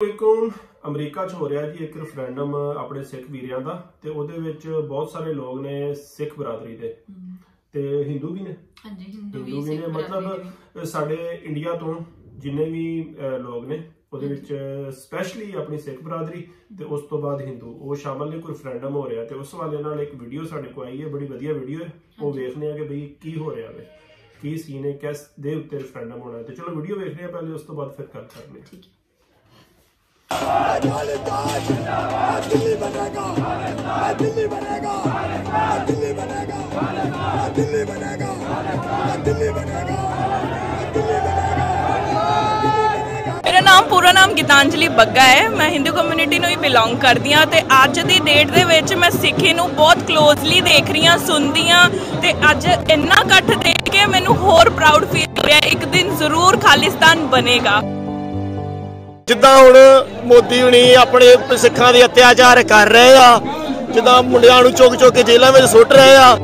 ਅਸਲਾਮੁਅਲੈਕੁਮ America 'ਚ ਹੋ ਰਿਹਾ ਜੀ ਇੱਕ ਰੈਫਰੈਂਡਮ ਆਪਣੇ ਸਿੱਖ ਵੀਰਿਆਂ ਦਾ ਤੇ ਉਹਦੇ ਵਿੱਚ ਬਹੁਤ ਸਾਰੇ ਲੋਕ ਨੇ ਸਿੱਖ ਬਰਾਦਰੀ ਦੇ। ਤੇ ਹਿੰਦੂ ਵੀ ਨੇ? ਹਾਂਜੀ ਹਿੰਦੂ ਵੀ ਨੇ। ਮਤਲਬ ਸਾਡੇ ਇੰਡੀਆ ਤੋਂ ਜਿੰਨੇ ਵੀ ਲੋਕ ਨੇ ਉਹਦੇ ਵਿੱਚ ਸਪੈਸ਼ਲੀ ਆਪਣੀ ਸਿੱਖ ਬਰਾਦਰੀ ਤੇ ਉਸ ਤੋਂ ਬਾਅਦ ਹਿੰਦੂ। ਉਹ ਸ਼ਾਮਲ ਨੇ ਕੋਈ ਰੈਫਰੈਂਡਮ ਹੋ ਰਿਹਾ ਤੇ ਉਸ ਵਾਲੇ ਨਾਲ ਇੱਕ ਵੀਡੀਓ ਸਾਡੇ ਕੋਲ ਆਈ ਹੈ ਬੜੀ ਵਧੀਆ ਵੀਡੀਓ ਹੈ। ਉਹ ਵੇਖਨੇ ਆ ਕਿ ਬਈ ਕੀ ਹੋ ਰਿਹਾ ਵੇ ਕੀ ਸੀਨ ਹੈ ਕਿਸ ਦੇ ਉੱਤੇ ਰੈਫਰੈਂਡਮ ਹੋਣਾ ਹੈ। ਤੇ ਚਲੋ ਵੀਡੀਓ ਵੇਖਦੇ ਆ ਪਹਿਲੇ ਉਸ ਤੋਂ ਬਾਅਦ ਫਿਰ ਗੱਲ ਕਰਨੇ ਆ दिल्ली बनेगा मैं दिल्ली बनेगा मैं दिल्ली बनेगा मैं दिल्ली बनेगा मैं दिल्ली बनेगा मैं दिल्ली बनेगा ਮੇਰਾ ਨਾਮ ਪੂਰਾ ਨਾਮ ਗੀਤਾਂਜਲੀ ਬੱਗਾ ਹੈ ਮੈਂ ਹਿੰਦੂ ਕਮਿਊਨਿਟੀ ਨੂੰ ਹੀ ਬਿਲੋਂਗ ਕਰਦੀ ਹਾਂ ਤੇ ਅੱਜ ਦੀ ਡੇਟ ਦੇ ਵਿੱਚ ਮੈਂ ਸਿੱਖੀ ਨੂੰ ਬਹੁਤ ਕਲੋਜ਼ਲੀ ਦੇਖ ਰਹੀ ਹਾਂ ਸੁਣਦੀ ਹਾਂ ਤੇ ਅੱਜ ਇੰਨਾ ਇਕੱਠ ਦੇਖ ਕੇ ਮੈਨੂੰ ਹੋਰ ਪ੍ਰਾਊਡ ਫੀਲ ਹੋ ਰਿਹਾ ਇੱਕ ਦਿਨ ਜ਼ਰੂਰ ਖਾਲਿਸਤਾਨ ਬਣੇਗਾ ਜਿੱਦਾਂ ਹੁਣ ਮੋਦੀ ਹੁਣੀ ਆਪਣੇ ਸਿੱਖਾਂ ਦੇ ਅਤਿਆਚਾਰ ਕਰ ਰਹੇ ਆ ਜਿੱਦਾਂ ਮੁੰਡਿਆਂ ਨੂੰ ਚੁੱਕ ਚੁੱਕ ਕੇ ਜੇਲ੍ਹਾਂ ਵਿੱਚ ਸੁੱਟ ਰਹੇ ਆ।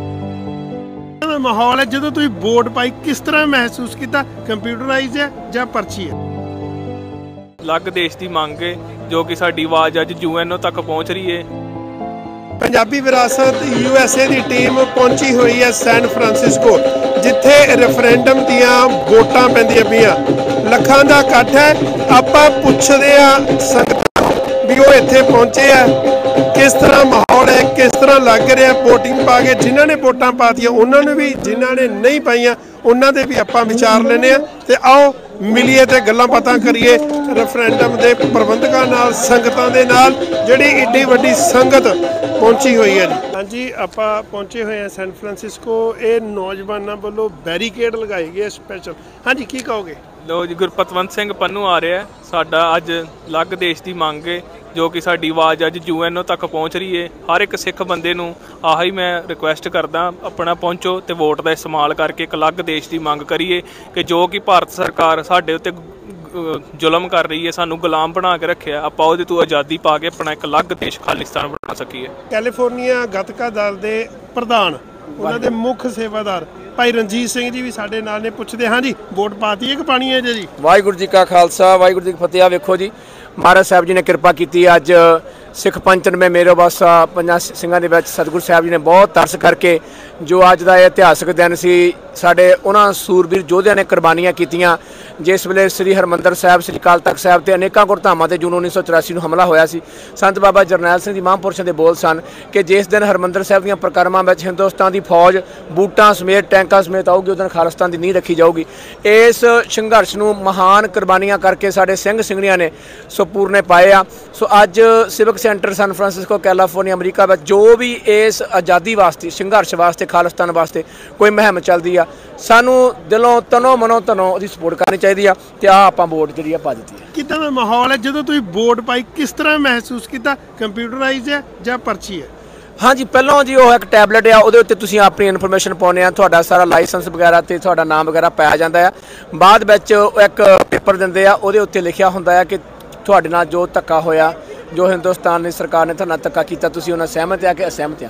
ਮਾਹੌਲ ਹੈ ਜਦੋਂ ਤੁਸੀਂ ਵੋਟ ਪਾਈ ਕਿਸ ਤਰ੍ਹਾਂ ਮਹਿਸੂਸ ਕੀਤਾ? ਕੰਪਿਊਟਰਾਈਜ਼ ਹੈ ਜਾਂ ਪਰਚੀ ਹੈ? ਅਲੱਗ ਦੇਸ਼ ਦੀ ਮੰਗ ਹੈ ਜੋ ਕਿ ਸਾਡੀ ਆਵਾਜ਼ ਅੱਜ ਯੂਐਨਓ ਤੱਕ ਪਹੁੰਚ ਰਹੀ ਹੈ ਪੰਜਾਬੀ ਵਿਰਾਸਤ ਯੂਐਸਏ ਦੀ ਟੀਮ ਪਹੁੰਚੀ ਹੋਈ ਹੈ ਸੈਨ ਫਰਾਂਸਿਸਕੋ ਜਿੱਥੇ ਰੈਫਰੈਂਡਮ ਦੀਆਂ ਵੋਟਾਂ ਪੈਂਦੀਆਂ ਪਈਆਂ। ਲੱਖਾਂ ਦਾ ਇਕੱਠ ਹੈ। ਆਪਾਂ ਪੁੱਛਦੇ ਆ ਸੰਗਤਾਂ ਨੂੰ ਵੀ ਉਹ ਇੱਥੇ ਪਹੁੰਚੇ ਆ। ਕਿਸ ਤਰ੍ਹਾਂ ਮਾਹੌਲ ਹੈ, ਕਿਸ ਤਰ੍ਹਾਂ ਲੱਗ ਰਿਹਾ VOTING ਪਾ ਕੇ? ਜਿਨ੍ਹਾਂ ਨੇ ਵੋਟਾਂ ਪਾਤੀਆਂ, ਉਹਨਾਂ ਨੂੰ ਵੀ, ਜਿਨ੍ਹਾਂ ਨੇ ਨਹੀਂ ਪਾਈਆਂ, ਉਹਨਾਂ ਦੇ ਵੀ ਆਪਾਂ ਵਿਚਾਰ ਲੈਣੇ ਆ ਤੇ ਆਓ ਮਿਲੀਏ ਤੇ ਗੱਲਾਂ ਬਾਤਾਂ ਕਰੀਏ ਰੈਫਰੈਂਡਮ ਦੇ ਪ੍ਰਬੰਧਕਾਂ ਨਾਲ, ਸੰਗਤਾਂ ਦੇ ਨਾਲ, ਜਿਹੜੀ ਇੱਡੀ ਵੱਡੀ ਸੰਗਤ ਪਹੁੰਚੀ ਹੋਈ ਹੈ ਜੀ। ਹਾਂਜੀ, ਆਪਾਂ ਪਹੁੰਚੇ ਹੋਏ ਹਾਂ ਸੈਨ ਫਰਾਂਸਿਸਕੋ ਇਹ ਨੌਜਵਾਨਾਂ ਵੱਲੋਂ ਬੈਰੀਕੇਡ ਲਗਾਏ ਗਏ ਸਪੈਸ਼ਲ ਹਾਂਜੀ, ਕੀ ਕਹੋਗੇ? ਲੋ ਜੀ ਗੁਰਪਤਵੰਤ ਸਿੰਘ ਪੰਨੂ ਆ ਰਿਹਾ ਸਾਡਾ ਅੱਜ ਅਲੱਗ ਦੇਸ਼ ਦੀ ਮੰਗ ਹੈ ਜੋ ਕਿ ਸਾਡੀ ਆਵਾਜ਼ ਅੱਜ ਯੂਐਨਓ ਤੱਕ ਪਹੁੰਚ ਰਹੀ ਹੈ ਹਰ ਇੱਕ ਸਿੱਖ ਬੰਦੇ ਨੂੰ ਆਹੀ ਮੈਂ ਰਿਕੁਐਸਟ ਕਰਦਾ, ਆਪਣਾ ਪਹੁੰਚੋ ਤੇ ਵੋਟ ਦਾ ਇਸਤੇਮਾਲ ਕਰਕੇ ਇੱਕ ਅਲੱਗ ਦੇਸ਼ ਦੀ ਮੰਗ ਕਰੀਏ ਕਿ ਜੋ ਕਿ ਭਾਰਤ ਸਰਕਾਰ ਸਾਡੇ ਉੱਤੇ ਜ਼ੁਲਮ ਕਰ ਰਹੀ ਹੈ ਸਾਨੂੰ ਗੁਲਾਮ ਬਣਾ ਕੇ ਰੱਖਿਆ ਆਪਾਂ ਉਹਦੇ ਤੋਂ ਆਜ਼ਾਦੀ ਪਾ ਕੇ ਆਪਣਾ ਇੱਕ ਅਲੱਗ ਦੇਸ਼ ਖਾਲਿਸਤਾਨ ਬਣਾ ਸਕੀਏ। ਕੈਲੀਫੋਰਨੀਆ ਗੱਤਕਾ ਦਲ ਦੇ ਪ੍ਰਧਾਨ ਉਹਨਾਂ ਦੇ ਮੁੱਖ ਸੇਵਾਦਾਰ ਭਾਈ ਰਣਜੀਤ ਸਿੰਘ ਜੀ ਵੀ ਸਾਡੇ ਨਾਲ ਨੇ ਪੁੱਛਦੇ ਹਾਂ ਜੀ ਵੋਟ ਪਾਤੀ ਹੈ ਕਿ ਪਾਣੀ ਹੈ ਜੀ? ਵਾਹਿਗੁਰੂ ਜੀ ਕਾ ਖਾਲਸਾ ਵਾਹਿਗੁਰੂ ਜੀ ਕੀ ਫਤਿਹ। ਆ ਵੇਖੋ ਜੀ ਮਹਾਰਾਜ ਸਾਹਿਬ ਜੀ ਨੇ ਕਿਰਪਾ ਕੀਤੀ ਅੱਜ ਸਿੱਖ ਪੰਚਨਮੇ ਮੇਰੇ ਵਾਸਾ ਪੰਜਾਂ ਸਿੰਘਾਂ ਦੇ ਵਿੱਚ ਸਤਿਗੁਰੂ ਸਾਹਿਬ ਜੀ ਨੇ ਬਹੁਤ ਤਰਸ ਕਰਕੇ ਜੋ ਅੱਜ ਦਾ ਇਹ ਇਤਿਹਾਸਕ ਦਿਨ ਸੀ ਸਾਡੇ ਉਹਨਾਂ ਸੂਰਬੀਰ ਯੋਧਿਆਂ ਨੇ ਕੁਰਬਾਨੀਆਂ ਕੀਤੀਆਂ। ਜਿਸ ਵੇਲੇ ਸ੍ਰੀ ਹਰਮੰਦਰ ਸਾਹਿਬ, ਸ੍ਰੀ ਅਕਾਲ ਤਖਤ ਸਾਹਿਬ ਤੇ ਅਨੇਕਾਂ ਗੁਰਧਾਮਾਂ ਤੇ ਜੂਨ 1984 ਨੂੰ ਹਮਲਾ ਹੋਇਆ ਸੀ, ਸੰਤ ਬਾਬਾ ਜਰਨੈਲ ਸਿੰਘ ਦੀ ਮਹਾਂਪੁਰਸ਼ਾਂ ਦੇ ਬੋਲ ਸਨ ਕਿ ਜਿਸ ਦਿਨ ਹਰਮੰਦਰ ਸਾਹਿਬ ਦੀਆਂ ਪ੍ਰਕਰਮਾਂ ਵਿੱਚ ਹਿੰਦੁਸਤਾਨ ਦੀ ਫੌਜ ਬੂਟਾਂ ਸਮੇਤ, ਟੈਂਕਾਂ ਸਮੇਤ ਆਊਗੀ, ਉਸ ਦਿਨ ਖਾਲਿਸਤਾਨ ਦੀ ਨੀਂਹ ਰੱਖੀ ਜਾਊਗੀ। ਇਸ ਸੰਘਰਸ਼ ਨੂੰ ਮਹਾਨ ਕੁਰਬਾਨੀਆਂ ਕਰਕੇ ਸਾਡੇ ਸਿੰਘ ਸਿੰਘਣੀਆਂ ਨੇ ਸੁਪੂਰਨੇ ਪਾਏ ਆ। ਸੋ ਅੱਜ civic centre San Francisco, California, America ਵਿੱਚ ਜੋ ਵੀ ਇਸ ਆਜ਼ਾਦੀ ਵਾਸਤੇ, ਸੰਘਰਸ਼ ਵਾਸਤੇ, ਖਾਲਿਸਤਾਨ ਵਾਸਤੇ ਕੋਈ ਮਹਿਮ ਚੱਲਦੀ ਆ, ਸਾਨੂੰ ਦਿਲੋਂ ਤਨੋਂ ਮਨੋਂ ਤਨੋਂ ਉਹਦੀ ਸਪੋਰਟ ਕਰਨੀ ਚਾਹੀਦੀ ਆ ਤੇ ਆ ਆਪਾਂ ਵੋਟ ਜਿਹੜੀ ਆ ਪਾ ਦਿੱਤੀ ਹੈ ਕਿੱਦਾਂ ਦਾ ਮਾਹੌਲ ਹੈ? ਜਦੋਂ ਤੁਸੀਂ ਵੋਟ ਪਾਈ ਕਿਸ ਤਰ੍ਹਾਂ ਮਹਿਸੂਸ ਕੀਤਾ? ਕੰਪਿਊਟਰਾਈਜ਼ ਹੈ ਜਾਂ ਪਰਚੀ ਹੈ? ਹਾਂਜੀ ਪਹਿਲਾਂ ਜੀ ਉਹ ਇੱਕ ਟੈਬਲੇਟ ਆ ਉਹਦੇ ਉੱਤੇ ਤੁਸੀਂ ਆਪਣੀ ਇਨਫੋਰਮੇਸ਼ਨ ਪਾਉਂਦੇ ਆ ਤੁਹਾਡਾ ਸਾਰਾ ਲਾਇਸੈਂਸ ਵਗੈਰਾ ਤੇ ਤੁਹਾਡਾ ਨਾਮ ਵਗੈਰਾ ਪਾਇਆ ਜਾਂਦਾ ਆ। ਬਾਅਦ ਵਿੱਚ ਇੱਕ ਪੇਪਰ ਦਿੰਦੇ ਆ ਉਹਦੇ ਉੱਤੇ ਲਿਖਿਆ ਹੁੰਦਾ ਆ ਕਿ ਤੁਹਾਡੇ ਨਾਲ ਜੋ ਧੱਕਾ ਹੋਇਆ ਜੋ ਹਿੰਦੁਸਤਾਨ ਦੀ ਸਰਕਾਰ ਨੇ ਤੁਹਾਡੇ ਨਾਲ ਧੱਕਾ ਕੀਤਾ ਤੁਸੀਂ ਉਹਨਾਂ ਸਹਿਮਤ ਆ ਕਿ ਅਸਹਿਮਤ ਆ?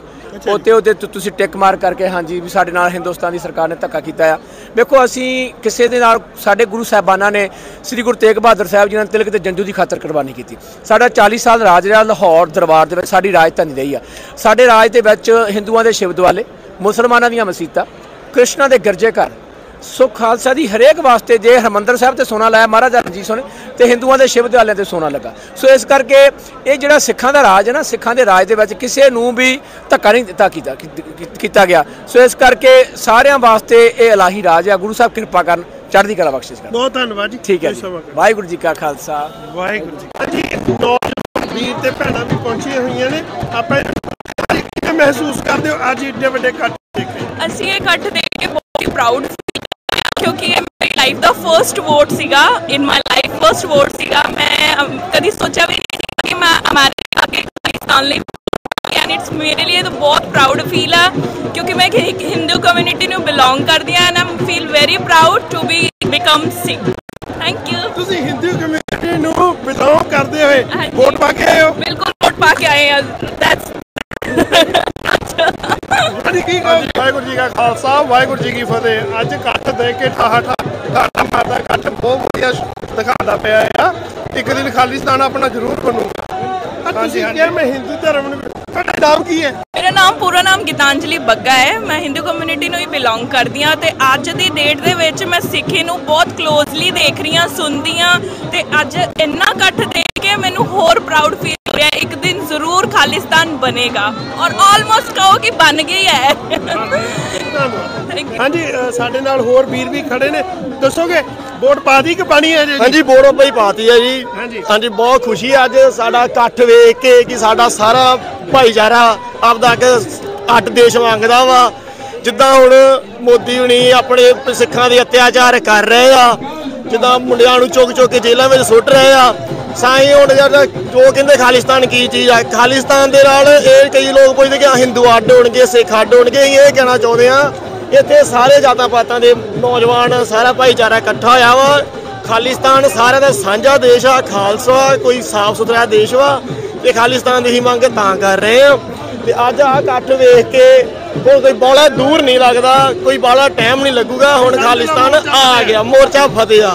ਉੱਤੇ ਉਹਦੇ ਤੁਸੀਂ ਟਿਕ ਮਾਰ ਕਰਕੇ ਹਾਂਜੀ ਵੀ ਸਾਡੇ ਨਾਲ ਹਿੰਦੁਸਤਾਨ ਦੀ ਸਰਕਾਰ ਨੇ ਧੱਕਾ ਕੀਤਾ ਆ। ਵੇਖੋ ਅਸੀਂ ਕਿਸੇ ਦੇ ਨਾਲ ਸਾਡੇ ਗੁਰੂ ਸਾਹਿਬਾਨਾਂ ਨੇ ਸ੍ਰੀ ਗੁਰੂ ਤੇਗ ਬਹਾਦਰ ਸਾਹਿਬ ਜੀ ਨੇ ਤਿਲਕ ਤੇ ਜੰਜੂ ਦੀ ਖਾਤਰ ਕੁਰਬਾਨੀ ਕੀਤੀ। ਸਾਡਾ 40 ਸਾਲ ਰਾਜ ਰਿਹਾ ਲਾਹੌਰ ਦਰਬਾਰ ਦੇ ਵਿੱਚ ਸਾਡੀ ਰਾਜਧਾਨੀ ਰਹੀ ਆ। ਸਾਡੇ ਰਾਜ ਦੇ ਵਿੱਚ ਹਿੰਦੂਆਂ ਦੇ ਸ਼ਿਵ ਦੁਆਲੇ ਮੁਸਲਮਾਨਾਂ ਦੀਆਂ ਮਸੀਤਾਂ ਕ੍ਰਿਸ਼ਨਾ ਦੇ ਗਿਰਜੇ ਘਰ ਸੋ ਖਾਲਸਾ ਦੀ ਹਰੇਕ ਵਾਸਤੇ ਜੇ ਹਰਮੰਦਰ ਸਾਹਿਬ ਤੇ ਸੋਨਾ ਲਾਇਆ ਮਹਾਰਾਜਾ ਰਣਜੀਤ ਸਿੰਘ ਨੇ ਤੇ ਹਿੰਦੂਆਂ ਦੇ ਸ਼ਿਵ ਦਿਆਲਿਆਂ ਤੇ ਸੋਨਾ ਲੱਗਾ। ਸੋ ਇਸ ਕਰਕੇ ਇਹ ਜਿਹੜਾ ਸਿੱਖਾਂ ਦਾ ਰਾਜ ਹੈ ਨਾ ਸਿੱਖਾਂ ਦੇ ਰਾਜ ਦੇ ਵਿੱਚ ਕਿਸੇ ਨੂੰ ਵੀ ਧੱਕਾ ਨਹੀਂ ਦਿੱਤਾ ਕੀਤਾ ਗਿਆ। ਸੋ ਇਸ ਕਰਕੇ ਸਾਰਿਆਂ ਵਾਸਤੇ ਇਹ ਇਲਾਹੀ ਰਾਜ ਹੈ। ਗੁਰੂ ਸਾਹਿਬ ਕਿਰਪਾ ਕਰਨ ਚੜ੍ਹਦੀ ਕਲਾ ਬਖਸ਼ਿਸ਼ ਕਰਨ। ਬਹੁਤ ਧੰਨਵਾਦ ਜੀ। ਠੀਕ ਹੈ। ਵਾਹਿਗੁਰੂ ਜੀ ਕਾ ਖਾਲਸਾ। ਵਾਹਿਗੁਰੂ ਜੀ ਹਾਂਜੀ ਨੌਜਵਾਨ ਵੀਰ ਤੇ ਭੈਣਾਂ ਵੀ ਪਹੁੰਚੀਆਂ ਹੋਈਆਂ ਨੇ। ਆਪਾਂ ਇਹ ਕਿਵੇਂ ਮਹਿਸੂਸ ਕਰਦੇ ਹੋ? ਅੱਜ ਏਡੇ ਵੱਡੇ ਇਕੱਠ ਦੇਖ ਕੇ ਅਸੀਂ ਇਹ ਇਕੱਠ ਦੇਖ ਕੇ ਬਹੁਤ ਹੀ ਪ੍ਰਾਊਡ ਮੇਰੀ ਲਾਈਫ ਦਾ ਫਰਸਟ ਵੋਟ ਸੀਗਾ in my life first vote ਸੀਗਾ। ਮੈਂ ਕਦੀ ਸੋਚਿਆ ਵੀ ਨਹੀਂ ਸੀ ਕਿ ਮੈਂ ਅਮਰੀਕਾ ਕੇ ਪਾਕਿਸਤਾਨ ਲਈ ਐਂਡ ਇਟਸ ਮੇਰੇ ਲਈ ਤਾਂ ਬਹੁਤ ਪ੍ਰਾਊਡ ਫੀਲ ਆ ਕਿਉਂਕਿ ਮੈਂ ਇੱਕ ਹਿੰਦੂ ਕਮਿਊਨਿਟੀ ਨੂੰ ਬਿਲੋਂਗ ਕਰਦੀ ਹਾਂ and am feel very proud to be become Sikh thank you ਤੁਸੀਂ ਹਿੰਦੂ ਕਮਿਊਨਿਟੀ ਨੂੰ ਬਿਲੋਂਗ ਕਰਦੇ ਹੋਏ। ਵੋਟ ਪਾ ਕੇ ਆਏ ਹੋ? ਬਿਲਕੁਲ ਵੋਟ ਪਾ ਕੇ ਆਏ ਆ। ਦੈਟਸ ਵਾਹਿਗੁਰੂ ਜੀ ਕਾ ਖਾਲਸਾ ਵਾਹਿਗੁਰੂ ਜੀ ਕੀ ਫਤਿਹ। ਅੱਜ ਇਕੱਠ ਦੇ ਕੇ ਠਾਹਾ ਠਾਹਾ ਮਾਰਦਾ ਇਕੱਠ ਬਹੁਤ ਵਧੀਆ ਦਿਖਾਉਂਦਾ ਪਿਆ ਆ। ਇੱਕ ਦਿਨ ਖਾਲਿਸਤਾਨ ਆਪਣਾ ਜ਼ਰੂਰ ਬਣੂਗਾ ਹਾਂਜੀ ਹਾਂਜੀ। ਮੈਂ ਹਿੰਦੂ ਧਰਮ ਨੂੰ ਤੁਹਾਡਾ ਨਾਮ ਕੀ ਹੈ? ਮੇਰਾ ਨਾਮ ਪੂਰਾ ਨਾਮ ਗੀਤਾਂਜਲੀ ਬੱਗਾ ਹੈ। ਮੈਂ ਹਿੰਦੂ ਕਮਿਊਨਿਟੀ ਨੂੰ ਹੀ ਬਿਲੋਂਗ ਕਰਦੀ ਹਾਂ ਤੇ ਅੱਜ ਦੀ ਡੇਟ ਦੇ ਵਿੱਚ ਮੈਂ ਸਿੱਖੀ ਨੂੰ ਬਹੁਤ ਕਲੋਜ਼ਲੀ ਦੇਖ ਰਹੀ ਹਾਂ ਸੁਣਦੀ ਹਾਂ ਤੇ ਅੱਜ ਇੰਨਾ ਇਕੱਠ ਦੇਖ ਕੇ ਮੈਨੂੰ ਹੋਰ ਪ੍ਰਾਊਡ ਫੀਲ ਹੋ ਰਿਹਾ। ਇੱਕ ਦਿਨ ਖਾਲਿਸਤਾਨ ਬਣੇਗਾ ਔਰ ਆਲਮੋਸਟ ਕਹੋ ਕਿ ਬਣ ਗਿਆ ਹੈ. ਹਾਂਜੀ ਸਾਡੇ ਨਾਲ ਹੋਰ ਵੀਰ ਵੀ ਖੜੇ ਨੇ ਦੱਸੋਗੇ ਵੋਟ ਪਾ ਦੀ ਕਿ ਪਾਣੀ ਹੈ ਜੀ ਹਾਂਜੀ ਬੋਰੋ ਪਈ ਪਾਤੀ ਹੈ ਜੀ ਹਾਂਜੀ। ਬਹੁਤ ਖੁਸ਼ੀ ਹੈ ਅੱਜ ਸਾਡਾ ਇਕੱਠ ਵੇਖ ਕੇ ਕਿ ਸਾਡਾ ਸਾਰਾ ਭਾਈਚਾਰਾ ਆਪਦਾ ਅੱਡ ਦੇਸ਼ ਮੰਗਦਾ ਵਾ। ਜਿੱਦਾਂ ਹੁਣ ਮੋਦੀ ਹੁਣੀ ਆਪਣੇ ਸਿੱਖਾਂ ਦੇ ਅਤਿਆਚਾਰ ਕਰ ਰਹੇ ਆ। ਜਿੱਦਾਂ ਮੁੰਡਿਆਂ ਨੂੰ ਚੁੱਕ ਚੁੱਕ ਕੇ ਜੇਲ੍ਹਾਂ ਵਿੱਚ ਸੁੱਟ ਰਹੇ ਆ। ਸਾਈ ਹੁਣ ਜਦ ਜੋ ਕਹਿੰਦੇ ਖਾਲਿਸਤਾਨ ਕੀ ਚੀਜ਼ ਆ। ਖਾਲਿਸਤਾਨ ਦੇ ਨਾਲ ਇਹ ਕਈ ਲੋਕ ਪੁੱਛਦੇ ਕਿ ਹਿੰਦੂ ਅੱਡ ਹੋਣਗੇ, ਸਿੱਖ ਅੱਡ ਹੋਣਗੇ। ਅਸੀਂ ਇਹ ਕਹਿਣਾ ਚਾਹੁੰਦੇ ਆ ਇੱਥੇ ਸਾਰੇ ਜਾਤਾਂ ਪਾਤਾਂ ਦੇ ਨੌਜਵਾਨ, ਸਾਰਾ ਭਾਈਚਾਰਾ ਇਕੱਠਾ ਹੋਇਆ ਵਾ। ਖਾਲਿਸਤਾਨ ਸਾਰਿਆਂ ਦਾ ਸਾਂਝਾ ਦੇਸ਼ ਆ, ਖਾਲਸਾ, ਕੋਈ ਸਾਫ਼ ਸੁਥਰਾ ਦੇਸ਼ ਵਾ। ਤੇ ਖਾਲਿਸਤਾਨ ਦੀ ਹੀ ਮੰਗ ਤਾਂ ਕਰ ਰਹੇ ਆ ਤੇ ਅੱਜ ਆ ਇਕੱਠ ਵੇਖ ਕੇ ਹੁਣ ਕੋਈ ਬਾਲਾ ਦੂਰ ਨਹੀਂ ਲੱਗਦਾ ਕੋਈ ਬਾਲਾ ਟਾਈਮ ਨਹੀਂ ਲੱਗੂਗਾ ਹੁਣ ਖਾਲਿਸਤਾਨ ਆ ਗਿਆ ਮੋਰਚਾ ਫਤਿਹ ਆ।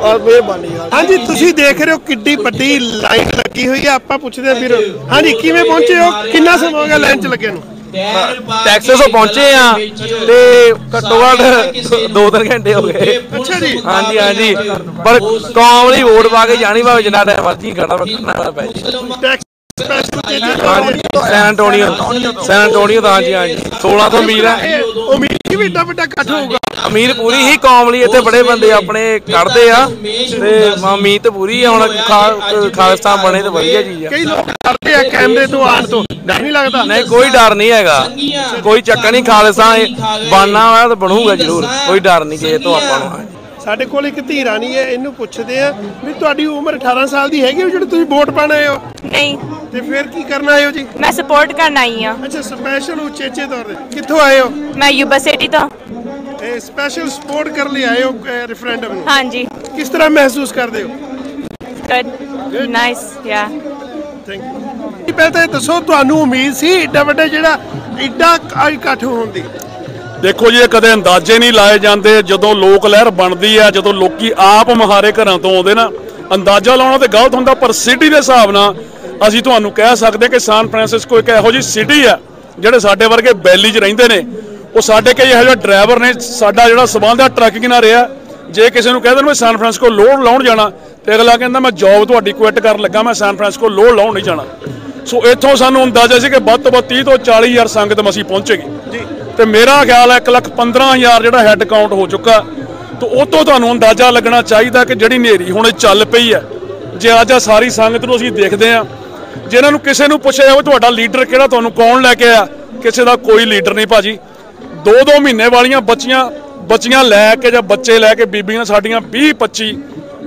ਔਰ ਮਿਹਰਬਾਨੀ ਆ ਹਾਂਜੀ ਤੁਸੀਂ ਦੇਖ ਰਹੇ ਹੋ ਕਿੱਡੀ ਵੱਡੀ ਲਾਈਨ ਲੱਗੀ ਹੋਈ ਹੈ ਆਪਾਂ ਪੁੱਛਦੇ ਹਾਂ ਵੀਰ। ਹਾਂਜੀ। ਕਿਵੇਂ ਪਹੁੰਚੇ ਹੋ? ਕਿੰਨਾ ਸਮਾਂ ਹੋ ਗਿਆ ਲਾਈਨ 'ਚ ਲੱਗੇ ਨੂੰ? ਟੈਕਸਸ ਤੋਂ ਪਹੁੰਚੇ ਆ ਤੇ ਘੱਟੋ ਘੱਟ 2-3 ਘੰਟੇ ਹੋ ਗਏ। ਅੱਛਾ ਜੀ। ਹਾਂਜੀ ਹਾਂਜੀ। ਪਰ ਕੌਮ ਲਈ ਵੋਟ ਪਾ ਕੇ ਜਾਣੀ ਭਾਵੇਂ ਜਿੰਨਾ ਟਾਈਮ ਮਰਜ਼ੀ ਖੜਾ ਰੱਖਣਾ ਪੈ ਜੀ ਸੈਨ ਅੰਟੋਨੀਓ ਸੈਨ ਅੰਟੋਨੀਓ ਦਾ ਹਾਂਜੀ ਹਾਂਜੀ 16 ਤੋਂ ਅਮੀਰ ਹੈ। ਉਮੀਦ ਵੀ ਏਡਾ ਵੱਡਾ ਇਕੱਠ ਹੋਊਗਾ। ਅਮੀਰ ਪੂਰੀ ਹੀ ਕੌਮ ਲਈ ਇੱਥੇ ਬੜੇ ਬੰਦੇ ਆਪਣੇ ਕੱਢਦੇ ਆ। ਤੇ ਉਮੀਦ ਪੂਰੀ ਆ ਹੁਣ ਖਾਲਿਸਤਾਨ ਬਣੇ ਤੇ ਵਧੀਆ ਚੀਜ਼ ਆ। ਕਈ ਲੋਕ ਡਰਦੇ ਆ ਕੈਮਰੇ ਤੋਂ ਆਉਣ ਤੋਂ। ਡਰ ਨਹੀਂ ਲੱਗਦਾ? ਨਹੀਂ ਕੋਈ ਡਰ ਨਹੀਂ ਹੈਗਾ। ਕੋਈ ਚੱਕਰ ਨਹੀਂ ਖਾਲਿਸਤਾਨ ਬਣਨਾ ਹੋਇਆ ਤਾਂ ਬਣੂਗਾ ਜ਼ਰੂਰ। ਕੋਈ ਡਰ ਨਹੀਂ ਕਿਸੇ ਤੋਂ ਆਪਾਂ ਨੂੰ ਸਾਡੇ ਕੋਲ ਇੱਕ ਧੀ ਰਾਣੀ ਹੈ ਇਹਨੂੰ ਪੁੱਛਦੇ ਆ ਵੀ ਤੁਹਾਡੀ ਉਮਰ 18 ਸਾਲ ਦੀ ਹੈਗੀ ਜਿਹੜੀ ਤੁਸੀਂ ਵੋਟ ਪਾਣ ਆਏ ਹੋ? ਨਹੀਂ। ਤੇ ਫਿਰ ਕੀ ਕਰਨ ਆਏ ਹੋ ਜੀ? ਮੈਂ ਸਪੋਰਟ ਕਰਨ ਆਈ ਹਾਂ। ਅੱਛਾ ਸਪੈਸ਼ਲ ਉਚੇਚੇ ਤੌਰ ਤੇ। ਕਿੱਥੋਂ ਆਏ ਹੋ? ਮੈਂ ਯੂਬਾ ਸਿਟੀ ਤੋਂ। ਇਹ ਸਪੈਸ਼ਲ ਸਪੋਰਟ ਕਰਨ ਲਈ ਆਏ ਹੋ ਰੈਫਰੈਂਡਮ ਨੂੰ? ਹਾਂਜੀ। ਕਿਸ ਤਰ੍ਹਾਂ ਮਹਿਸੂਸ ਕਰਦੇ ਹੋ? Good nice yeah thank you ਪਹਿਲਾਂ ਤਾਂ ਦੱਸੋ ਤੁਹਾਨੂੰ ਉਮੀਦ ਸੀ ਏਡਾ ਵੱਡਾ ਜਿਹੜਾ ਏਡਾ ਇਕੱਠ ਹੋਣ ਦੀ? ਦੇਖੋ ਜੀ, ਇਹ ਕਦੇ ਅੰਦਾਜ਼ੇ ਨਹੀਂ ਲਾਏ ਜਾਂਦੇ ਜਦੋਂ ਲੋਕ ਲਹਿਰ ਬਣਦੀ ਆ, ਜਦੋਂ ਲੋਕੀ ਆਪ ਮਹਾਰੇ ਘਰਾਂ ਤੋਂ ਆਉਂਦੇ ਨਾ, ਅੰਦਾਜ਼ਾ ਲਾਉਣਾ ਤੇ ਗਲਤ ਹੁੰਦਾ, ਪਰ ਸਿਟੀ ਦੇ ਹਿਸਾਬ ਨਾਲ ਅਸੀਂ ਤੁਹਾਨੂੰ ਕਹਿ ਸਕਦੇ ਕਿ ਸਾਨ ਫਰਾਂਸਿਸਕੋ ਇੱਕ ਇਹੋ ਜੀ ਸਿਟੀ ਆ, ਜਿਹੜੇ ਸਾਡੇ ਵਰਗੇ ਬੈਲੀ 'ਚ ਰਹਿੰਦੇ ਨੇ। ਉਹ ਸਾਡੇ ਕਈ ਇਹੋ ਜਿਹੇ ਡਰਾਈਵਰ ਨੇ, ਸਾਡਾ ਜਿਹੜਾ ਸਬੰਧ ਆ ਟਰੱਕਿੰਗ ਨਾਲ ਰਿਹਾ ਜੇ ਕਿਸੇ ਨੂੰ ਕਹਿ ਦੇਣ ਮੈਂ ਸਾਨ ਫਰਾਂਸਿਸਕੋ ਲੋਡ ਲਾਉਣ ਜਾਣਾ, ਤੇ ਅਗਲਾ ਕਹਿੰਦਾ, ਮੈਂ ਜੌਬ ਤੁਹਾਡੀ ਕੁਇਟ ਕਰਨ ਲੱਗਾ, ਮੈਂ ਸਾਨ ਫਰਾਂਸਿਸਕੋ ਲੋਡ ਲਾਉਣ ਨਹੀਂ ਜਾਣਾ। ਸੋ ਇੱਥੋਂ ਸਾਨੂੰ ਅੰਦਾਜ਼ਾ ਸੀ ਕਿ ਵੱਧ ਤੋਂ ਵੱਧ 30 ਤੋਂ 40 ਹਜ਼ਾਰ ਸੰਗਤ ਮਸੀਂ ਪਹੁੰਚੇਗੀ। ਜੀ। ਤੇ ਮੇਰਾ ਖਿਆਲ ਹੈ 1 ਲੱਖ 15 ਹਜ਼ਾਰ ਜਿਹੜਾ ਹੈੱਡ ਕਾਊਂਟ ਹੋ ਚੁੱਕਾ, ਤੇ ਉਹ ਤੋਂ ਤੁਹਾਨੂੰ ਅੰਦਾਜ਼ਾ ਲੱਗਣਾ ਚਾਹੀਦਾ ਕਿ ਜਿਹੜੀ ਨੇਰੀ ਹੁਣ ਇਹ ਚੱਲ ਪਈ ਹੈ। ਜੇ ਅੱਜ ਆ ਸਾਰੀ ਸੰਗਤ ਨੂੰ ਅਸੀਂ ਦੇਖਦੇ ਆ ਜੇ ਇਹਨਾਂ ਨੂੰ ਕਿਸੇ ਨੂੰ ਪੁੱਛਿਆ ਜਾਵੇ ਤੁਹਾਡਾ ਲੀਡਰ ਕਿਹੜਾ, ਤੁਹਾਨੂੰ ਕੌਣ ਲੈ ਕੇ ਆਇਆ? ਕਿਸੇ ਦਾ ਕੋਈ ਲੀਡਰ ਨਹੀਂ ਭਾਜੀ। ਦੋ ਦੋ ਮਹੀਨੇ ਵਾਲੀਆਂ ਬੱਚੀਆਂ ਬੱਚੀਆਂ ਲੈ ਕੇ ਜਾਂ ਬੱਚੇ ਲੈ ਕੇ ਬੀਬੀਆਂ ਸਾਡੀਆਂ 20 25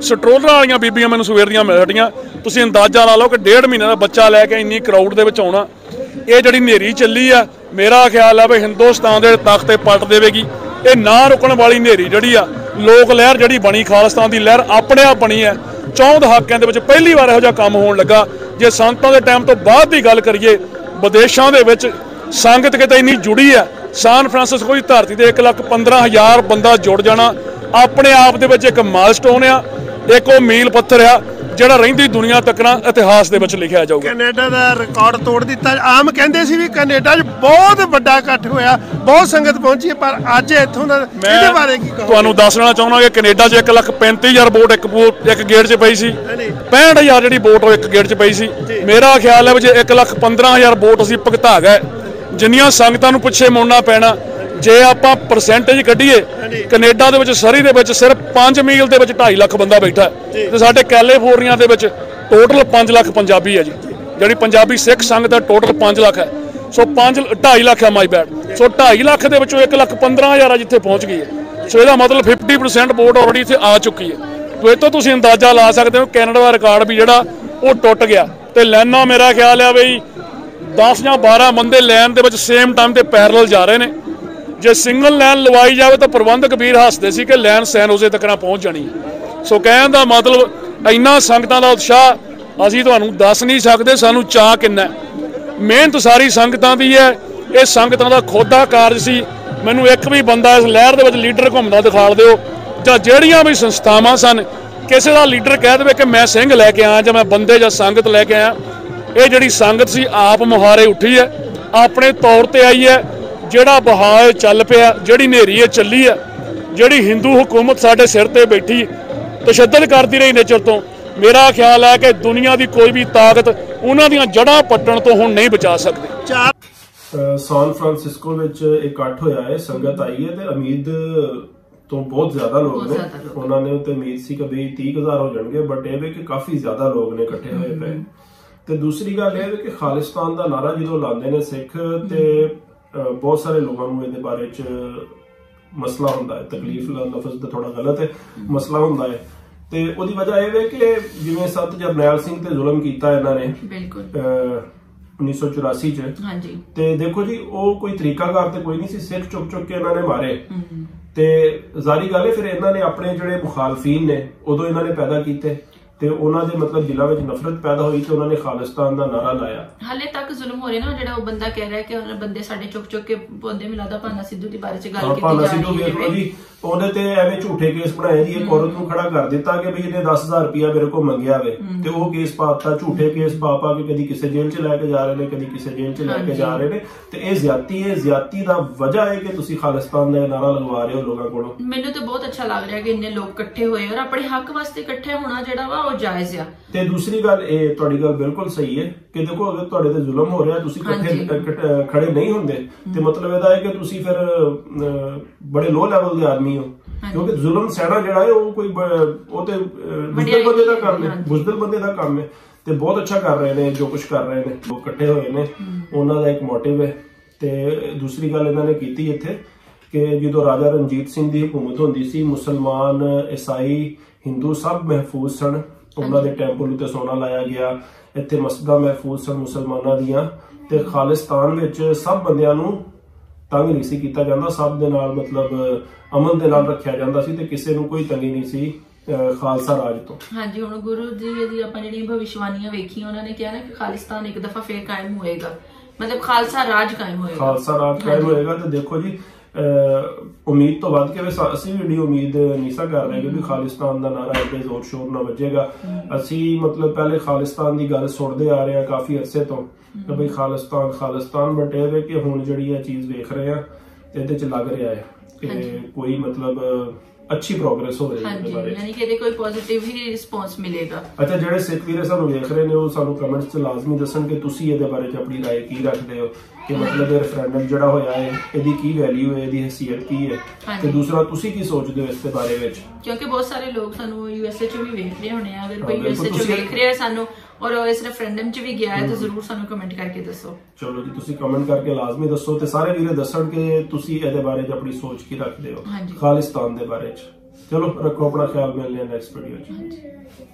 ਸਟਰੋਲਰਾਂ ਵਾਲੀਆਂ ਬੀਬੀਆਂ ਮੈਨੂੰ ਸਵੇਰ ਦੀਆਂ ਮਿਲ ਰਹੀਆਂ। ਤੁਸੀਂ ਅੰਦਾਜ਼ਾ ਲਾ ਲਓ ਕਿ ਡੇਢ ਮਹੀਨੇ ਦਾ ਬੱਚਾ ਲੈ ਕੇ ਇੰਨੀ ਕਰਾਊਡ ਦੇ ਵਿੱਚ ਆਉਣਾ। ਇਹ ਜਿਹੜੀ ਨੇਰੀ ਚੱਲੀ ਆ ਮੇਰਾ ਖਿਆਲ ਆ ਵੀ ਹਿੰਦੁਸਤਾਨ ਦੇ ਤਖਤ ਤੇ ਪਲਟ ਦੇਵੇਗੀ। ਇਹ ਨਾ ਰੁਕਣ ਵਾਲੀ ਨੇਰੀ ਜਿਹੜੀ ਆ, ਲੋਕ ਲਹਿਰ ਜਿਹੜੀ ਬਣੀ, ਖਾਲਸਤਾਨ ਦੀ ਲਹਿਰ ਆਪਣੇ ਆਪ ਬਣੀ ਹੈ। ਚੌਂ ਦਹਾਕਿਆਂ ਦੇ ਵਿੱਚ ਪਹਿਲੀ ਵਾਰ ਇਹੋ ਜਿਹਾ ਕੰਮ ਹੋਣ ਲੱਗਾ। ਜੇ ਸੰਤਾਂ ਦੇ ਟਾਈਮ ਤੋਂ ਬਾਅਦ ਦੀ ਗੱਲ ਕਰੀਏ, ਵਿਦੇਸ਼ਾਂ ਦੇ ਵਿੱਚ ਸੰਗਤ ਕਿਤੇ ਇੰਨੀ ਜੁੜੀ ਹੈ, ਸਾਨ ਫਰਾਂਸਿਸਕੋ ਦੀ ਧਰਤੀ ਤੇ 1 ਲੱਖ 15 ਹਜ਼ਾਰ ਬੰਦਾ ਜੁੜ ਜਾਣਾ। ਆਪਣੇ ਆਪ ਦੇ ਵਿੱਚ ਇੱਕ ਮਾਈਲਸਟੋਨ ਆ, ਇੱਕ ਉਹ ਮੀਲ ਪੱਥਰ ਆ ਜਿਹੜਾ ਰਹਿੰਦੀ ਦੁਨੀਆ ਤੱਕ ਨਾ ਇਤਿਹਾਸ ਦੇ ਵਿੱਚ ਲਿਖਿਆ ਜਾਊਗਾ। ਕੈਨੇਡਾ ਦਾ ਰਿਕਾਰਡ ਤੋੜ ਦਿੱਤਾ। ਆਮ ਕਹਿੰਦੇ ਸੀ ਵੀ ਕੈਨੇਡਾ 'ਚ ਬਹੁਤ ਵੱਡਾ ਇਕੱਠ ਹੋਇਆ ਬਹੁਤ ਸੰਗਤ ਪਹੁੰਚੀ ਪਰ ਅੱਜ ਇੱਥੋਂ ਦਾ ਇਹਦੇ ਬਾਰੇ ਕੀ ਕਹੋ ਤੁਹਾਨੂੰ ਦੱਸਣਾ ਚਾਹੁੰਦਾ ਕਿ ਕੈਨੇਡਾ 'ਚ 1 ਲੱਖ 35000 ਵੋਟ ਇੱਕ ਵੋਟ ਇੱਕ ਗੇਟ 'ਚ ਪਈ ਸੀ। 65000 ਜਿਹੜੀ ਵੋਟ ਉਹ ਇੱਕ ਗੇਟ 'ਚ ਪਈ ਸੀ। ਮੇਰਾ ਖਿਆਲ ਹੈ ਵੀ ਜੇ 1 ਲੱਖ 15000 ਵੋਟ ਅਸੀਂ ਭੁਗਤਾ ਗਏ ਜਿੰਨੀਆਂ ਸੰਗਤਾਂ ਨੂੰ ਪਿੱਛੇ ਮੁੜਨਾ ਪੈਣਾ ਜੇ ਆਪਾਂ ਪਰਸੈਂਟੇਜ ਕੱਢੀਏ ਕੈਨੇਡਾ ਦੇ ਵਿੱਚ ਸਰੀ ਦੇ ਵਿੱਚ ਸਿਰਫ 5 ਮੀਲ ਦੇ ਵਿੱਚ 2.5 ਲੱਖ ਬੰਦਾ ਬੈਠਾ ਤੇ ਸਾਡੇ ਕੈਲੀਫੋਰਨੀਆ ਦੇ ਵਿੱਚ ਟੋਟਲ 5 ਲੱਖ ਪੰਜਾਬੀ ਹੈ ਜੀ। ਜਿਹੜੀ ਪੰਜਾਬੀ ਸਿੱਖ ਸੰਗਤ ਹੈ ਟੋਟਲ 5 ਲੱਖ ਹੈ। ਸੋ 5 2.5 ਲੱਖ ਹੈ ਮਾਈ ਬੈਡ ਸੋ 2.5 ਲੱਖ ਦੇ ਵਿੱਚੋਂ 1 ਲੱਖ 15000 ਜਿੱਥੇ ਪਹੁੰਚ ਗਈ ਹੈ। ਸੋ ਇਹਦਾ ਮਤਲਬ 50% ਵੋਟ ਆਲਰੇਡੀ ਇੱਥੇ ਆ ਚੁੱਕੀ ਹੈ। ਤੋ ਇਹ ਤੋਂ ਤੁਸੀਂ ਅੰਦਾਜ਼ਾ ਲਾ ਸਕਦੇ ਹੋ ਕੈਨੇਡਾ ਦਾ ਰਿਕਾਰਡ ਵੀ ਜਿਹੜਾ ਉਹ ਟੁੱਟ ਗਿਆ। ਤੇ ਲੈਣਾ ਮੇਰਾ ਖਿਆਲ ਹੈ ਬਈ 10 ਜਾਂ 12 ਬੰਦੇ ਲਾਈਨ ਦੇ ਵਿੱਚ ਸੇਮ ਟਾਈਮ ਤੇ ਪੈਰਲਲ ਜਾ ਰਹੇ ਨੇ। ਜੇ ਸਿੰਗਲ ਲਾਈਨ ਲਵਾਈ ਜਾਵੇ ਤਾਂ ਪ੍ਰਬੰਧਕ ਵੀਰ ਹੱਸਦੇ ਸੀ ਕਿ ਲਾਈਨ ਸੈਨ ਉਸੇ ਤੱਕ ਨਾ ਪਹੁੰਚ ਜਾਣੀ। ਸੋ ਕਹਿਣ ਦਾ ਮਤਲਬ ਇੰਨਾ ਸੰਗਤਾਂ ਦਾ ਉਤਸ਼ਾਹ ਅਸੀਂ ਤੁਹਾਨੂੰ ਦੱਸ ਨਹੀਂ ਸਕਦੇ, ਸਾਨੂੰ ਚਾਹ ਕਿੰਨਾ ਮਿਹਨਤ ਸਾਰੀ ਸੰਗਤਾਂ ਦੀ ਹੈ। ਇਹ ਸੰਗਤਾਂ ਦਾ ਖੋਦਾ ਕਾਰਜ ਸੀ। ਮੈਨੂੰ ਇੱਕ ਵੀ ਬੰਦਾ ਇਸ ਲਹਿਰ ਦੇ ਵਿੱਚ ਲੀਡਰ ਘੁੰਮਦਾ ਦਿਖਾ ਦਿਓ। ਜਾਂ ਜਿਹੜੀਆਂ ਵੀ ਸੰਸਥਾਵਾਂ ਸਨ, ਕਿਸੇ ਦਾ ਲੀਡਰ ਕਹਿ ਦੇਵੇ ਕਿ ਮੈਂ ਸਿੰਘ ਲੈ ਕੇ ਆਇਆ ਜਾਂ ਮੈਂ ਬੰਦੇ ਜਾਂ ਸੰਗਤ ਲੈ ਕੇ ਆਇਆ, ਇਹ ਜਿਹੜੀ ਸੰਗਤ ਸੀ, ਆਪ ਮੁਹਾਰੇ ਉੱਠੀ ਹੈ। ਆਪਣੇ ਤੌਰ ਤੇ ਆਈ ਹੈ। ਜਿਹੜਾ ਬਹਾਅ ਚੱਲ ਪਿਆ ਜਿਹੜੀ ਨੇਰੀ ਇਹ ਚੱਲੀ ਹੈ ਜਿਹੜੀ ਹਿੰਦੂ ਹਕੂਮਤ ਸਾਡੇ ਸਿਰ ਤੇ ਬੈਠੀ ਤਸ਼ੱਦਦ ਕਰਦੀ ਰਹੀ ਨੇਚਰ ਤੋਂ ਮੇਰਾ ਖਿਆਲ ਹੈ ਕਿ ਦੁਨੀਆ ਦੀ ਕੋਈ ਵੀ ਤਾਕਤ ਉਹਨਾਂ ਦੀਆਂ ਜੜ੍ਹਾਂ ਪੱਟਣ ਤੋਂ ਹੁਣ ਨਹੀਂ ਬਚਾ ਸਕਦੀ। ਸਾਨ ਫਰਾਂਸਿਸਕੋ ਵਿੱਚ ਇਕੱਠ ਹੋਇਆ ਹੈ ਸੰਗਤ ਆਈ ਹੈ ਤੇ ਉਮੀਦ ਤੋਂ ਬਹੁਤ ਜ਼ਿਆਦਾ ਲੋਕ ਨੇ। ਉਹਨਾਂ ਨੇ ਤੇ ਉਮੀਦ ਸੀ ਕਿ ਵੀ 30000 ਹੋ ਜਾਣਗੇ ਬਟ ਇਹ ਵੀ ਕਿ ਕਾਫੀ ਜ਼ਿਆਦਾ ਲੋਕ ਨੇ ਇਕੱਠੇ ਹੋਏ ਪਏ। ਤੇ ਦੂਸਰੀ ਗੱਲ ਇਹ ਹੈ ਕਿ ਖਾਲਿਸਤਾਨ ਦਾ ਨਾਰਾ ਜਦੋਂ ਲਾਉਂਦੇ ਨੇ ਸਿੱਖ ਤੇ ਬਹੁਤ ਸਾਰੇ ਲੋਕਾਂ ਨੂੰ ਇਹਦੇ ਬਾਰੇ ਚ ਮਸਲਾ ਹੁੰਦਾ ਹੈ ਤਕਲੀਫ ਲਫ਼ਜ਼ ਤਾਂ ਥੋੜਾ ਗਲਤ ਹੈ ਮਸਲਾ ਹੁੰਦਾ ਹੈ। ਤੇ ਉਹਦੀ ਵਜ੍ਹਾ ਇਹ ਹੈ ਕਿ ਜਿਵੇਂ ਸਤ ਜਰਨੈਲ ਸਿੰਘ ਤੇ ਜ਼ੁਲਮ ਕੀਤਾ ਇਹਨਾਂ ਨੇ ਬਿਲਕੁਲ। ਅਹ 1984 ਚ। ਹਾਂਜੀ। ਤੇ ਦੇਖੋ ਜੀ ਉਹ ਕੋਈ ਤਰੀਕਾਕਾਰ ਤੇ ਕੋਈ ਨਹੀਂ ਸੀ ਸਿੱਖ ਚੁੱਕ ਚੁੱਕ ਕੇ ਇਹਨਾਂ ਨੇ ਮਾਰੇ। ਤੇ ਜ਼ਾਰੀ ਗੱਲ ਹੈ ਫਿਰ ਇਹਨਾਂ ਨੇ ਆਪਣੇ ਜਿਹੜੇ ਮੁਖਾਲਫੀਨ ਨੇ ਉਦੋਂ ਇਹਨਾਂ ਨੇ ਪੈਦਾ ਕੀਤੇ। ਤੇ ਉਹਨਾਂ ਦੇ ਮਤਲਬ ਦਿਲਾਂ ਵਿੱਚ ਨਫ਼ਰਤ ਪੈਦਾ ਹੋਈ ਤੇ ਉਹਨਾਂ ਨੇ ਖਾਲਿਸਤਾਨ ਦਾ ਨਾਰਾ ਲਾਇਆ। ਹਾਲੇ ਤੱਕ ਜ਼ੁਲਮ ਹੋ ਰਿਹਾ ਨਾ ਜਿਹੜਾ ਉਹ ਬੰਦਾ ਕਹਿ ਰਿਹਾ ਕਿ ਉਹਨਾਂ ਬੰਦੇ ਸਾਡੇ ਚੁੱਕ ਚੁੱਕ ਕੇ ਪੌਦੇ ਮਿਲਾਦਾ ਭਾਨਾ ਸਿੱਧੂ ਦੀ ਬਾਰੇ ਚ ਗੱਲ ਕੀਤੀ ਭਾਨਾ ਜਾ ਸਿੱਧੂ ਰਹੀ ਵੇਖ ਲਓ ਹੈ ਜੀ ਉਹਦੇ ਤੇ ਐਵੇਂ ਝੂਠੇ ਕੇਸ ਬਣਾਏ ਜੀ ਇੱਕ ਔਰਤ ਨੂੰ ਖੜਾ ਕਰ ਦਿੱਤਾ ਕਿ ਵੀ ਇਹਨੇ 10000 ਰੁਪਇਆ ਮੇਰੇ ਕੋਲ ਮੰਗਿਆ ਵੇ। ਤੇ ਉਹ ਕੇਸ ਪਾਤਾ ਝੂਠੇ ਕੇਸ ਪਾ ਪਾ ਕੇ ਕਦੀ ਕਿਸੇ ਜੇਲ੍ਹ 'ਚ ਲੈ ਕੇ ਜਾ ਰਹੇ ਨੇ ਕਦੀ ਕਿਸੇ ਜੇਲ੍ਹ 'ਚ ਲੈ ਕੇ ਜਾ ਰਹੇ ਨੇ। ਤੇ ਇਹ ਜ਼ਿਆਤੀ ਹੈ ਜ਼ਿਆਤੀ ਦਾ ਵਜ੍ਹਾ ਹੈ ਕਿ ਤੁਸੀਂ ਖਾਲਿਸਤਾਨ ਦਾ ਨਾਰਾ ਲਗਵਾ ਰਹੇ ਹੋ ਲੋਕਾਂ ਕੋਲੋਂ। ਮੈਨੂੰ ਤਾਂ ਬਹੁਤ ਅੱਛਾ ਲੱਗ ਰਿਹਾ ਕਿ ਇੰਨੇ ਲੋਕ ਇਕੱਠੇ ਹੋਏ ਔਰ ਆਪਣੇ ਹੱਕ ਵਾਸਤੇ ਇਕੱਠੇ ਹੋਣਾ ਜਿਹੜਾ ਵਾ ਉਹ ਜਾਇਜ਼ ਆ। ਤੇ ਦੂਸਰੀ ਗੱਲ ਇਹ ਤੁਹਾਡੀ ਗੱਲ ਬਿਲਕੁਲ ਸਹੀ ਹੈ ਕਿ ਦੇਖੋ ਅਗਰ ਤੁਹਾਡੇ ਤੇ ਜ਼ੁਲਮ ਹੋ ਰਿਹਾ ਤੁਸੀਂ ਇਕੱਠੇ ਖੜੇ ਨਹੀਂ ਹੁੰਦੇ ਤੇ ਮਤਲਬ ਇਹਦਾ ਹੈ ਕਿ ਤੁਸੀਂ ਫਿਰ ਬੜੇ ਲੋ ਲੈਵਲ ਦੇ ਆਦਮੀ ਹੋ। ਕਿਉਂਕਿ ਜ਼ੁਲਮ ਸਹਿਣਾ ਜਿਹੜਾ ਹੈ ਉਹ ਕੋਈ ਉਹ ਤੇ ਬੁਜ਼ਦਿਲ ਬੰਦੇ ਦਾ ਕੰਮ ਹੈ। ਬੁਜ਼ਦਿਲ ਬੰਦੇ ਦਾ ਕੰਮ ਹੈ ਤੇ ਬਹੁਤ ਅੱਛਾ ਕਰ ਰਹੇ ਨੇ ਜੋ ਕੁਝ ਕਰ ਰਹੇ ਨੇ। ਲੋਕ ਇਕੱਠੇ ਹੋਏ ਨੇ। ਉਹਨਾਂ ਦਾ ਇੱਕ ਮੋਟਿਵ ਹੈ। ਤੇ ਦੂਸਰੀ ਗੱਲ ਇਹਨਾਂ ਨੇ ਕੀਤੀ ਇੱਥੇ ਕਿ ਜਦੋਂ ਰਾਜਾ ਰਣਜੀਤ ਸਿੰਘ ਦੀ ਹਕੂਮਤ ਹੁੰਦੀ ਸੀ ਮੁਸਲਮਾਨ ਈਸਾਈ ਹਿੰਦੂ ਸਭ ਮਹਿਫੂਜ਼ ਸਨ। ਉਹਨਾਂ ਦੇ ਟੈਂਪਲ ਉੱਤੇ ਸੋਨਾ ਲਾਇਆ ਗਿਆ। ਇੱਥੇ ਮਸਜਿਦਾਂ ਮਹਿਫੂਜ਼ ਸਨ ਮੁਸਲਮਾਨਾਂ ਦੀਆਂ। ਤੇ ਖਾਲਿਸਤਾਨ ਵਿੱਚ ਸਭ ਬੰਦਿਆਂ ਨੂੰ ਤੰਗ ਨਹੀਂ ਸੀ ਕੀਤਾ ਜਾਂਦਾ। ਸਭ ਦੇ ਨਾਲ ਮਤਲਬ ਅਮਨ ਦੇ ਨਾਲ ਰੱਖਿਆ ਜਾਂਦਾ ਸੀ ਤੇ ਕਿਸੇ ਨੂੰ ਕੋਈ ਤੰਗੀ ਨਹੀਂ ਸੀ ਖਾਲਸਾ ਰਾਜ ਤੋਂ। ਹਾਂਜੀ ਹੁਣ ਗੁਰੂ ਜੀ ਦੀ ਆਪਾਂ ਜਿਹੜੀਆਂ ਭਵਿਸ਼ਵਾਣੀਆਂ ਵੇਖੀਆਂ ਉਹਨਾਂ ਨੇ ਕਿਹਾ ਨਾ ਕਿ ਖਾਲਿਸਤਾਨ ਇੱਕ ਦਫਾ ਫੇਰ ਕਾਇਮ ਹੋਏਗਾ। ਮਤਲਬ ਖਾਲਸਾ ਰਾਜ ਕਾਇਮ ਹੋਏਗਾ। ਖਾਲਸਾ ਰਾਜ ਕਾਇਮ ਹੋਏਗਾ ਤੇ ਦੇਖੋ ਜੀ ਉਮੀਦ ਤੋਂ ਵੱਧ ਕੇ ਅਸੀਂ ਵੀ ਏਡੀ ਉਮੀਦ ਨਹੀਂ ਸਾ ਕਰ ਰਹੇ ਕਿ ਖਾਲਿਸਤਾਨ ਦਾ ਨਾਰਾ ਇੱਥੇ ਜ਼ੋਰ ਸ਼ੋਰ ਨਾਲ ਵੱਜੇਗਾ। ਅਸੀਂ ਮਤਲਬ ਪਹਿਲੇ ਖਾਲਿਸਤਾਨ ਦੀ ਗੱਲ ਸੁਣਦੇ ਆ ਰਹੇ ਆ ਕਾਫੀ ਅਰਸੇ ਤੋਂ ਕਿ ਬਈ ਖਾਲਿਸਤਾਨ ਖਾਲਿਸਤਾਨ ਬਟ ਇਹ ਵੇ ਕਿ ਹੁਣ ਜਿਹੜੀ ਇਹ ਚੀਜ਼ ਵੇਖ ਰਹੇ ਆ ਇਹਦੇ ਚ ਲੱਗ ਰਿਹਾ ਹੈ ਕਿ ਕੋਈ ਮਤਲਬ ਅੱਛੀ ਪ੍ਰੋਗਰੈਸ ਹੋ ਰਹੀ ਹੈ ਇਹਦੇ ਯਾਨੀ ਕਿ ਇਹਦੇ ਕੋਈ ਪੋਜ਼ਿਟਿਵ ਹੀ ਰਿਸਪੌਂਸ ਮਿਲੇਗਾ। ਅੱਛਾ ਜਿਹੜੇ ਸਿੱਖ ਵੀਰ ਸਾਨੂੰ ਵੇਖ ਰਹੇ ਨੇ ਉਹ ਸਾਨੂੰ ਕਮੈਂਟਸ 'ਚ ਲਾਜ਼ਮੀ ਦੱਸਣ ਕਿ ਤੁਸੀਂ ਇਹਦੇ ਬਾਰੇ 'ਚ ਆਪਣੀ رائے ਕੀ ਰੱਖਦੇ ਹੋ? ਕਿ ਮਤਲਬ ਇਹ ਰੈਫਰੈਂਡਮ ਜਿਹੜਾ ਹੋਇਆ ਹੈ ਇਹਦੀ ਕੀ ਵੈਲਿਊ ਹੈ ਇਹਦੀ ਹیثیت ਕੀ ਹੈ? ਤੇ ਦੂਸਰਾ ਤੁਸੀਂ ਕੀ ਸੋਚਦੇ ਹੋ ਇਸ ਦੇ ਬਾਰੇ ਵਿੱਚ? ਕਿਉਂਕਿ ਬਹੁਤ ਸਾਰੇ ਲੋਕ ਸਾਨੂੰ ਯੂਐਸਏ 'ਚ ਵੀ ਵੇਖ ਰਹੇ ਹੋਣੇ ਆ। ਅਗਰ ਕੋਈ ਯੂਐਸਏ 'ਚ ਵੇਖ ਰਿਹਾ ਸਾਨੂੰ ਔਰ ਇਸ ਰੈਫਰੈਂਡਮ ਚ ਵੀ ਗਿਆ ਹੈ ਤਾਂ ਜ਼ਰੂਰ ਸਾਨੂੰ ਕਮੈਂਟ ਕਰਕੇ ਦੱਸੋ। ਚਲੋ ਜੀ ਤੁਸੀਂ ਕਮੈਂਟ ਕਰਕੇ ਲਾਜ਼ਮੀ ਦੱਸੋ ਤੇ ਸਾਰੇ ਵੀਰੇ ਦੱਸਣ ਕਿ ਤੁਸੀਂ ਇਹਦੇ ਬਾਰੇ 'ਚ ਆਪਣੀ ਸੋਚ ਕੀ ਰੱਖਦੇ ਹੋ। ਖਾਲਿਸਤਾਨ ਦੇ ਬਾਰੇ 'ਚ। ਚਲੋ ਰੱਖੋ ਆਪਣਾ ਖਿਆਲ ਮਿਲਦੇ ਹਾਂ ਨੈਕਸਟ ਵੀਡੀਓ 'ਚ।